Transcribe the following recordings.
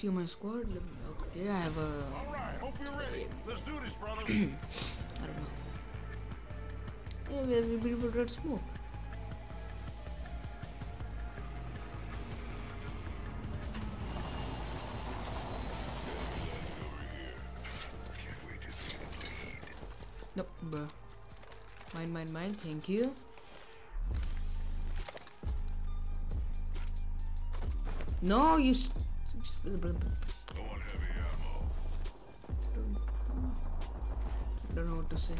see my squad. Let me- Okay, I have a. Alright, hope you're ready. Let's do this, brothers. I don't know. Yeah, we have a bit of red smoke. Nope, bro. Mine, mine, mine. Thank you. No, you. Don't know what to say.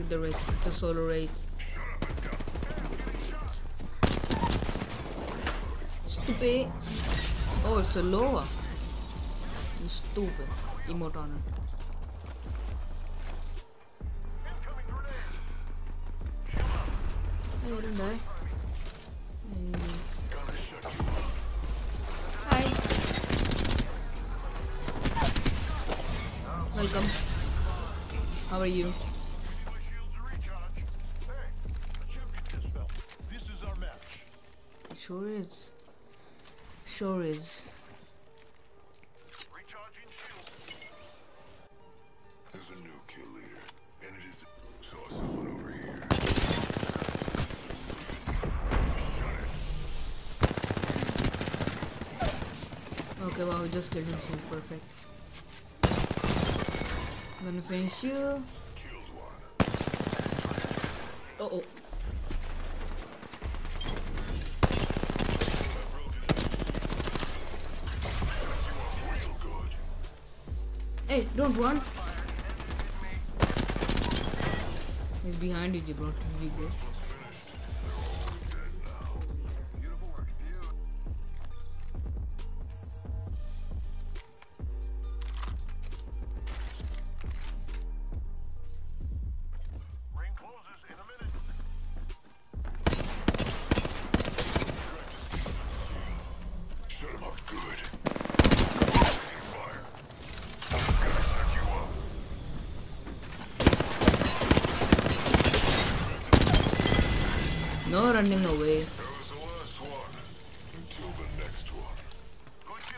At the rate. It's a solo rate. Stupid. Oh, it's a lower. Stupid. Emote on it. I didn't die. Welcome. How are you? My shields are recharged. Hey, let's shoot this fella. This is our match. Sure is. Sure is. Recharging shields. There's a new kill leader, and it is saw someone over here. Shut it. Okay, wow, he just killed himself. Perfect. I'm gonna finish you. Uh oh. Hey, don't run. He's behind you, bro. You go.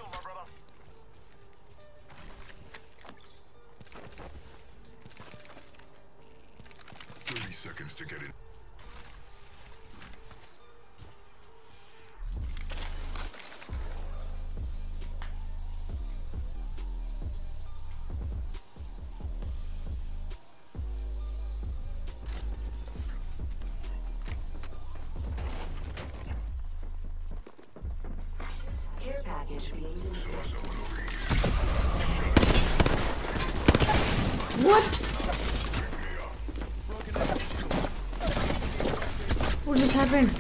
My brother. Thirty seconds to get in. Package being delivered. Saw someone over here. What? Pick me up. What just happened?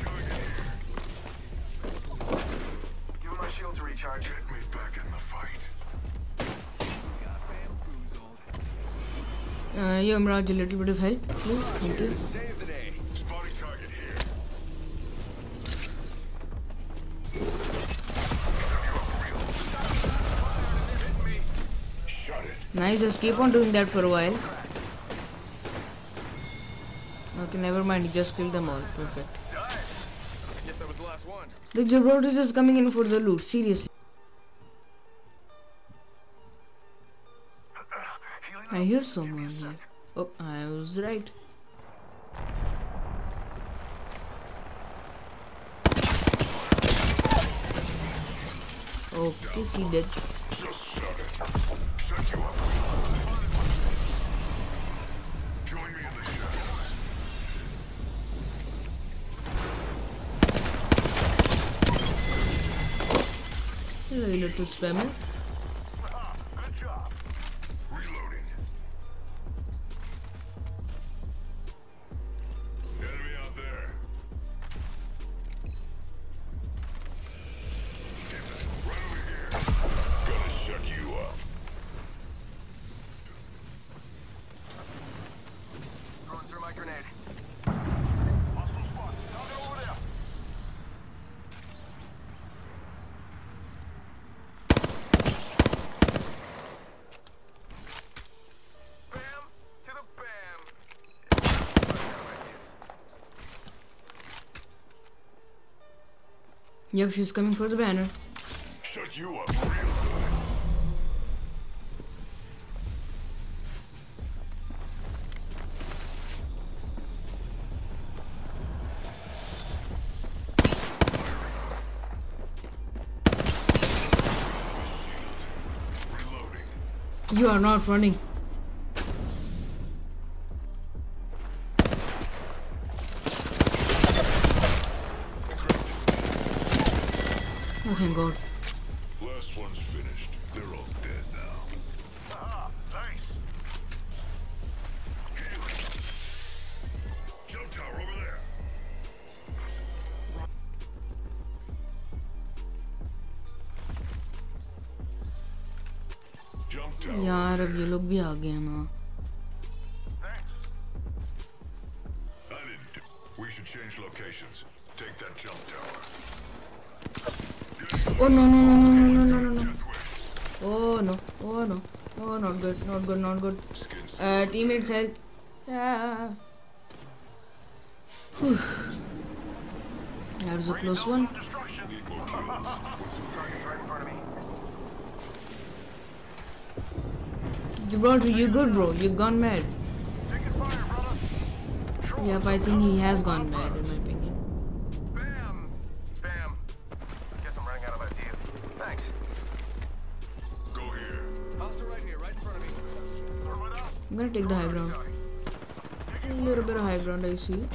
Give him my shield to recharge. Get me back in the fight. Uh, yeah, Mirage, a little bit of help, please. Thank you. Nice, just keep on doing that for a while. Okay, never mind, just kill them all. Perfect. That was the last one. The Gibraltar is just coming in for the loot, seriously. I hear someone here. Oh, I was right. Okay, she dead. Shut you up. Join me in the shadows. Hello, you little spammer. Yep, she's coming for the banner. Shut you up real good. You are not running. Oh, thank God. Last one's finished. They're all dead now. Aha, nice. Healing. Jump tower over there. Jump tower. यार अब ये लोग भी आ गए हैं ना Thanks. I didn't do. We should change locations. Take that jump tower. Oh no no no no no no no no. Oh no oh no oh not good not good not good uh, teammates help yeah. That was a close one. Gibraltar you good bro you gone mad. Yep I think he has gone mad I'm gonna take the high ground a little bit of high ground I see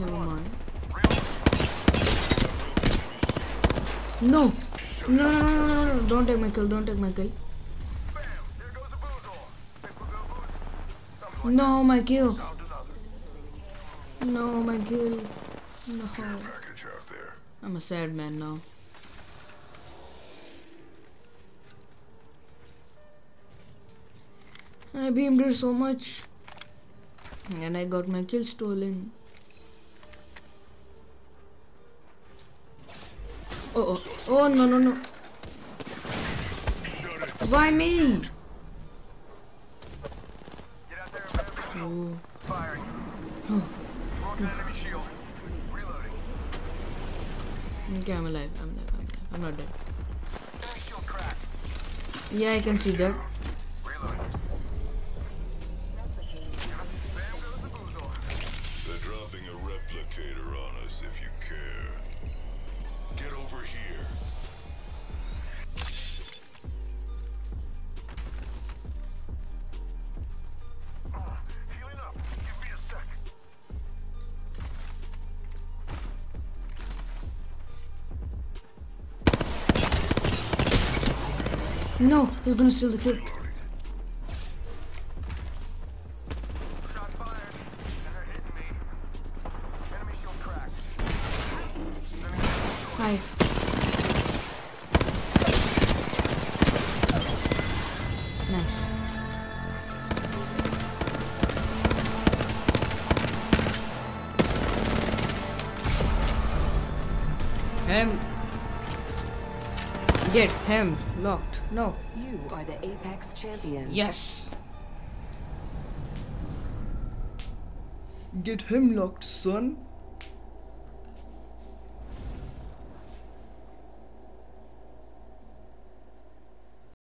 never mind no no no no no no don't take my kill don't take my kill Bam! There goes a boozle. Think we'll go booze? Something like no my kill no my kill no Package out there. I'm a sad man now I beamed her so much and I got my kill stolen. Oh, oh, oh no, no, no. Why me? Oh, oh. Okay, I'm alive. I'm alive. I'm alive. I'm not dead. Yeah, I can see that. No, he's gonna steal the kill. Shot fired. Get him locked. No. You are the Apex champions. Yes. Get him locked, son.